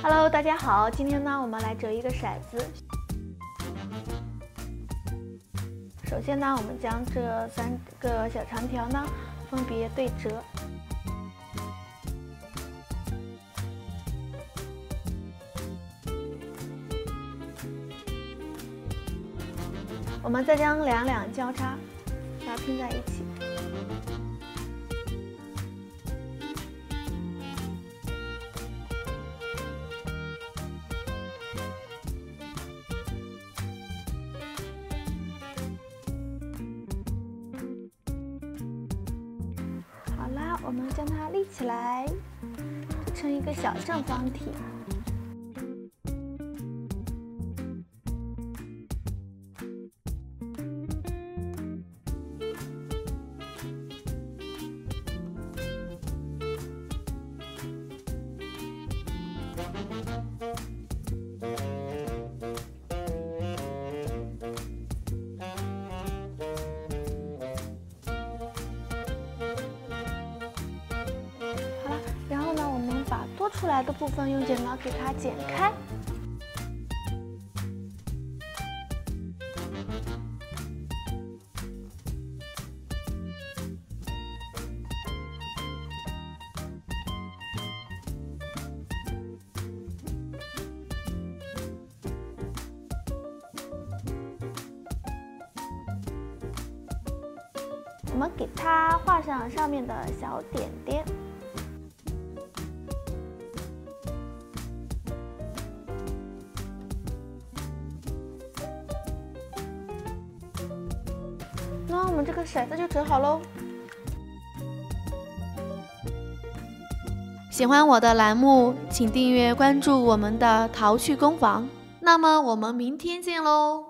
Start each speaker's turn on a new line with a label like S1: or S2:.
S1: Hello，大家好，今天呢，我们来折一个骰子。首先呢，我们将这三个小长条呢，分别对折。我们再将两两交叉，把它拼在一起。我们将它立起来，成一个小正方体。出来的部分用剪刀给它剪开。我们给它画上上面的小点点。那我们这个骰子就折好喽。
S2: 喜欢我的栏目，请订阅关注我们的淘趣工坊。那么我们明天见喽！